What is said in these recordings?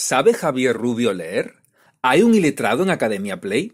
¿Sabe Javier Rubio leer? ¿Hay un iletrado en Academia Play?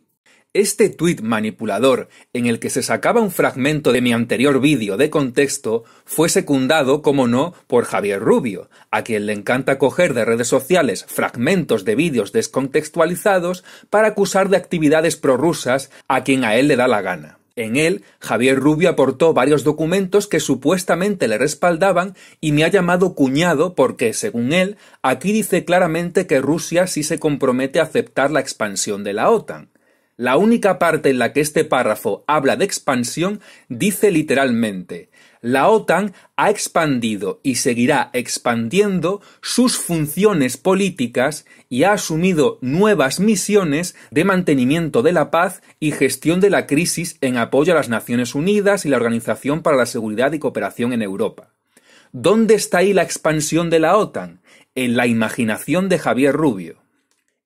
Este tuit manipulador, en el que se sacaba un fragmento de mi anterior vídeo de contexto, fue secundado, como no, por Javier Rubio, a quien le encanta coger de redes sociales fragmentos de vídeos descontextualizados para acusar de actividades prorrusas a quien a él le da la gana. En él, Javier Rubio aportó varios documentos que supuestamente le respaldaban y me ha llamado cuñado porque, según él, aquí dice claramente que Rusia sí se compromete a aceptar la expansión de la OTAN. La única parte en la que este párrafo habla de expansión dice literalmente la OTAN ha expandido y seguirá expandiendo sus funciones políticas y ha asumido nuevas misiones de mantenimiento de la paz y gestión de la crisis en apoyo a las Naciones Unidas y la Organización para la Seguridad y Cooperación en Europa. ¿Dónde está ahí la expansión de la OTAN? En la imaginación de Javier Rubio.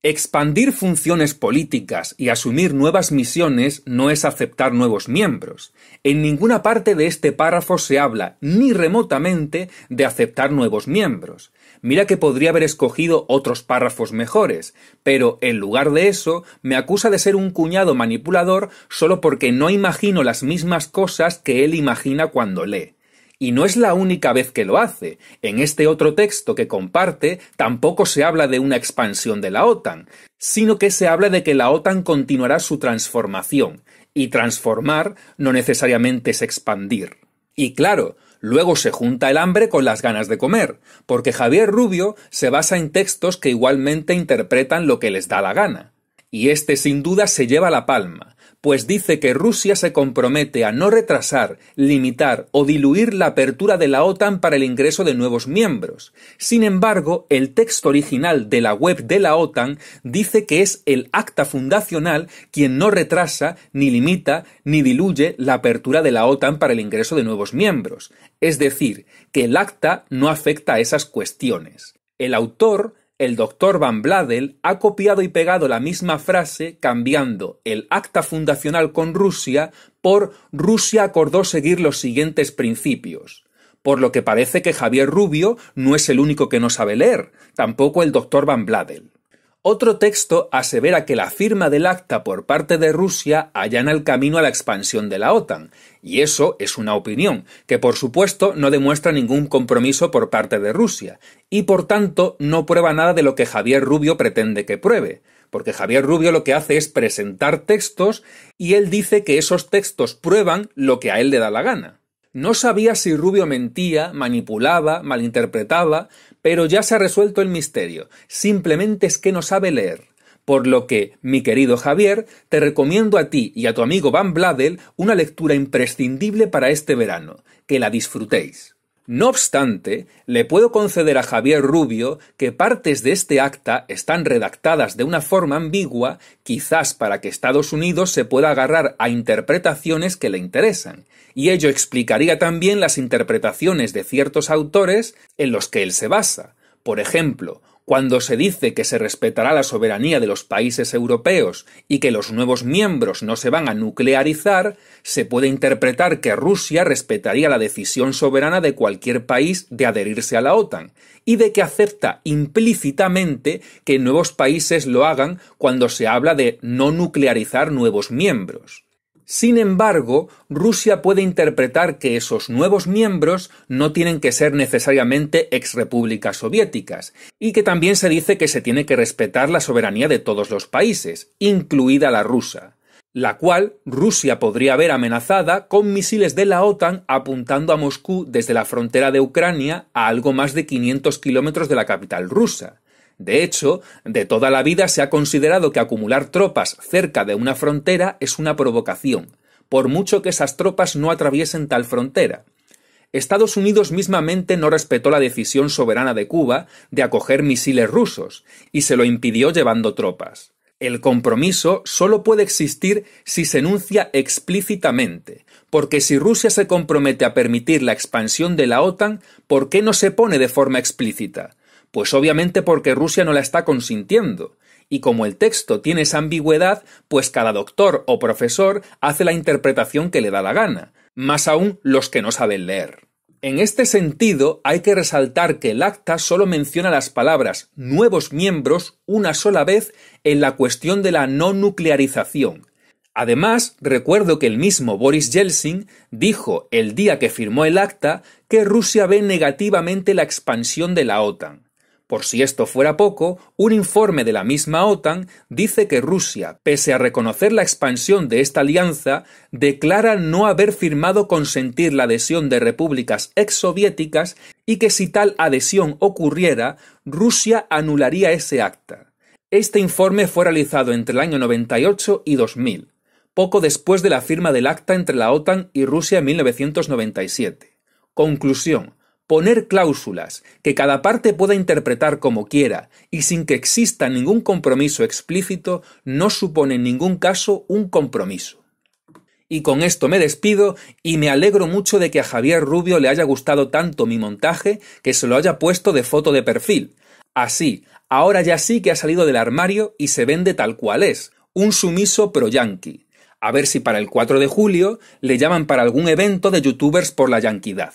Expandir funciones políticas y asumir nuevas misiones no es aceptar nuevos miembros. En ninguna parte de este párrafo se habla ni remotamente de aceptar nuevos miembros. Mira que podría haber escogido otros párrafos mejores, pero en lugar de eso me acusa de ser un cuñado manipulador solo porque no imagino las mismas cosas que él imagina cuando lee. Y no es la única vez que lo hace. En este otro texto que comparte tampoco se habla de una expansión de la OTAN, sino que se habla de que la OTAN continuará su transformación. Y transformar no necesariamente es expandir. Y claro, luego se junta el hambre con las ganas de comer, porque Javier Rubio se basa en textos que igualmente interpretan lo que les da la gana. Y este sin duda se lleva la palma, pues dice que Rusia se compromete a no retrasar, limitar o diluir la apertura de la OTAN para el ingreso de nuevos miembros. Sin embargo, el texto original de la web de la OTAN dice que es el acta fundacional quien no retrasa, ni limita, ni diluye la apertura de la OTAN para el ingreso de nuevos miembros. Es decir, que el acta no afecta a esas cuestiones. El autor el doctor Van Bladel ha copiado y pegado la misma frase cambiando el acta fundacional con Rusia por Rusia acordó seguir los siguientes principios. Por lo que parece que Javier Rubio no es el único que no sabe leer, tampoco el doctor Van Bladel. Otro texto asevera que la firma del acta por parte de Rusia allana el camino a la expansión de la OTAN, y eso es una opinión, que por supuesto no demuestra ningún compromiso por parte de Rusia, y por tanto no prueba nada de lo que Javier Rubio pretende que pruebe, porque Javier Rubio lo que hace es presentar textos y él dice que esos textos prueban lo que a él le da la gana. No sabía si Rubio mentía, manipulaba, malinterpretaba, pero ya se ha resuelto el misterio. Simplemente es que no sabe leer. Por lo que, mi querido Javier, te recomiendo a ti y a tu amigo Van Bladel una lectura imprescindible para este verano. Que la disfrutéis. No obstante, le puedo conceder a Javier Rubio que partes de este acta están redactadas de una forma ambigua, quizás para que Estados Unidos se pueda agarrar a interpretaciones que le interesan, y ello explicaría también las interpretaciones de ciertos autores en los que él se basa. Por ejemplo, cuando se dice que se respetará la soberanía de los países europeos y que los nuevos miembros no se van a nuclearizar, se puede interpretar que Rusia respetaría la decisión soberana de cualquier país de adherirse a la OTAN y de que acepta implícitamente que nuevos países lo hagan cuando se habla de no nuclearizar nuevos miembros. Sin embargo, Rusia puede interpretar que esos nuevos miembros no tienen que ser necesariamente exrepúblicas soviéticas, y que también se dice que se tiene que respetar la soberanía de todos los países, incluida la rusa, la cual Rusia podría ver amenazada con misiles de la OTAN apuntando a Moscú desde la frontera de Ucrania a algo más de 500 kilómetros de la capital rusa. De hecho, de toda la vida se ha considerado que acumular tropas cerca de una frontera es una provocación, por mucho que esas tropas no atraviesen tal frontera. Estados Unidos mismamente no respetó la decisión soberana de Cuba de acoger misiles rusos, y se lo impidió llevando tropas. El compromiso solo puede existir si se enuncia explícitamente, porque si Rusia se compromete a permitir la expansión de la OTAN, ¿por qué no se pone de forma explícita? Pues obviamente porque Rusia no la está consintiendo. Y como el texto tiene esa ambigüedad, pues cada doctor o profesor hace la interpretación que le da la gana, más aún los que no saben leer. En este sentido, hay que resaltar que el acta solo menciona las palabras nuevos miembros una sola vez en la cuestión de la no nuclearización. Además, recuerdo que el mismo Boris Yeltsin dijo el día que firmó el acta que Rusia ve negativamente la expansión de la OTAN. Por si esto fuera poco, un informe de la misma OTAN dice que Rusia, pese a reconocer la expansión de esta alianza, declara no haber firmado consentir la adhesión de repúblicas exsoviéticas y que si tal adhesión ocurriera, Rusia anularía ese acta. Este informe fue realizado entre el año 98 y 2000, poco después de la firma del acta entre la OTAN y Rusia en 1997. Conclusión poner cláusulas que cada parte pueda interpretar como quiera y sin que exista ningún compromiso explícito no supone en ningún caso un compromiso. Y con esto me despido y me alegro mucho de que a Javier Rubio le haya gustado tanto mi montaje que se lo haya puesto de foto de perfil. Así, ahora ya sí que ha salido del armario y se vende tal cual es, un sumiso pro yankee. A ver si para el 4 de julio le llaman para algún evento de youtubers por la yanquidad.